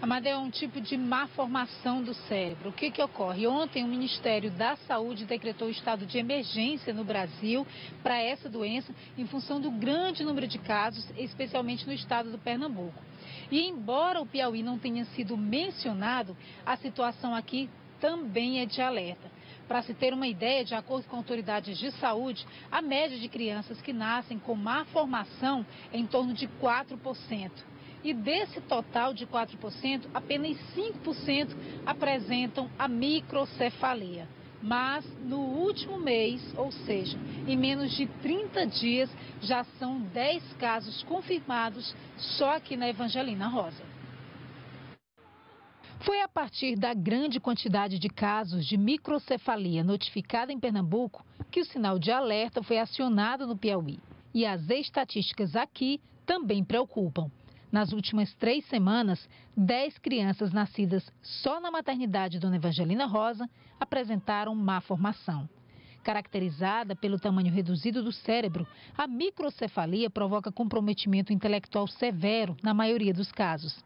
Amadeu, é um tipo de má formação do cérebro. O que, que ocorre? Ontem, o Ministério da Saúde decretou estado de emergência no Brasil para essa doença, em função do grande número de casos, especialmente no estado do Pernambuco. E embora o Piauí não tenha sido mencionado, a situação aqui também é de alerta. Para se ter uma ideia, de acordo com autoridades de saúde, a média de crianças que nascem com má formação é em torno de 4%. E desse total de 4%, apenas 5% apresentam a microcefalia. Mas no último mês, ou seja, em menos de 30 dias, já são 10 casos confirmados só aqui na Evangelina Rosa. Foi a partir da grande quantidade de casos de microcefalia notificada em Pernambuco que o sinal de alerta foi acionado no Piauí. E as estatísticas aqui também preocupam. Nas últimas três semanas, dez crianças nascidas só na maternidade Dona Evangelina Rosa apresentaram má formação. Caracterizada pelo tamanho reduzido do cérebro, a microcefalia provoca comprometimento intelectual severo na maioria dos casos,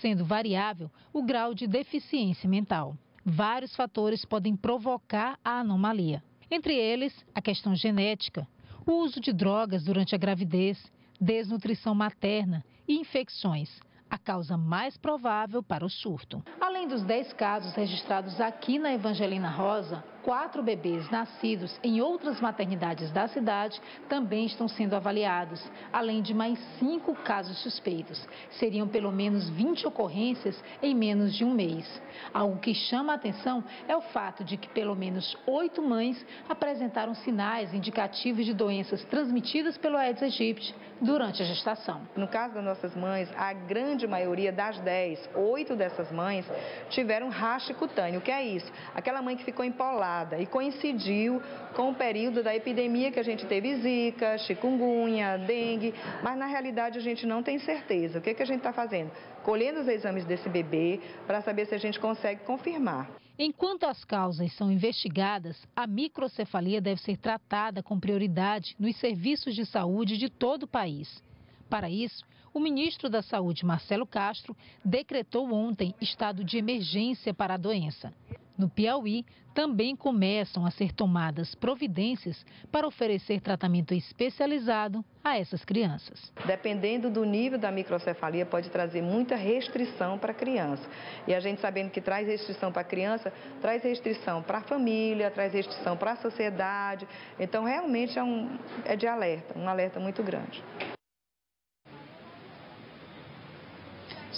sendo variável o grau de deficiência mental. Vários fatores podem provocar a anomalia, entre eles a questão genética, o uso de drogas durante a gravidez, desnutrição materna e infecções, a causa mais provável para o surto. Além dos 10 casos registrados aqui na Evangelina Rosa, quatro bebês nascidos em outras maternidades da cidade também estão sendo avaliados, além de mais cinco casos suspeitos. Seriam pelo menos 20 ocorrências em menos de um mês. Algo que chama a atenção é o fato de que pelo menos oito mães apresentaram sinais indicativos de doenças transmitidas pelo Aedes aegypti durante a gestação. No caso das nossas mães, a grande maioria das 10, oito dessas mães tiveram racha cutâneo. O que é isso? Aquela mãe que ficou empolada e coincidiu com o período da epidemia que a gente teve zika, chikungunya, dengue, mas na realidade a gente não tem certeza. O que, que a gente está fazendo? Colhendo os exames desse bebê para saber se a gente consegue confirmar. Enquanto as causas são investigadas, a microcefalia deve ser tratada com prioridade nos serviços de saúde de todo o país. Para isso, o ministro da Saúde, Marcelo Castro, decretou ontem estado de emergência para a doença. No Piauí, também começam a ser tomadas providências para oferecer tratamento especializado a essas crianças. Dependendo do nível da microcefalia, pode trazer muita restrição para a criança. E a gente sabendo que traz restrição para a criança, traz restrição para a família, traz restrição para a sociedade. Então, realmente é, um, é de alerta, um alerta muito grande.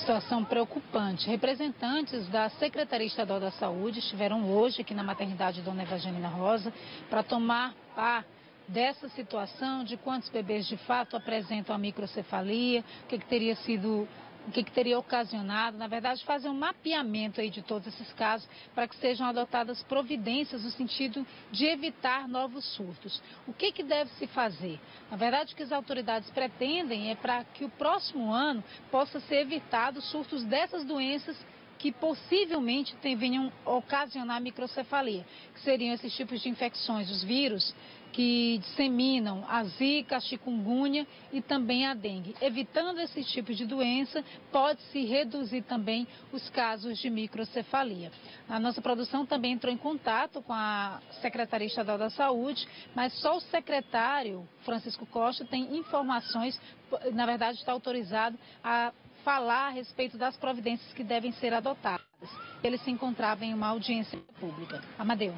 Situação preocupante. Representantes da Secretaria Estadual da Saúde estiveram hoje aqui na maternidade Dona Evangelina Rosa para tomar par dessa situação, de quantos bebês de fato apresentam a microcefalia, o que, que teria sido o que, que, teria ocasionado, na verdade, fazer um mapeamento aí de todos esses casos para que sejam adotadas providências no sentido de evitar novos surtos. O que, que deve se fazer? Na verdade, o que as autoridades pretendem é para que o próximo ano possa ser evitado surtos dessas doenças que possivelmente venham ocasionar microcefalia, que seriam esses tipos de infecções, os vírus que disseminam a zika, a chikungunya e também a dengue. Evitando esse tipo de doença, pode-se reduzir também os casos de microcefalia. A nossa produção também entrou em contato com a Secretaria Estadual da Saúde, mas só o secretário, Francisco Costa, tem informações, na verdade está autorizado a falar a respeito das providências que devem ser adotadas. Ele se encontrava em uma audiência pública. Amadeu.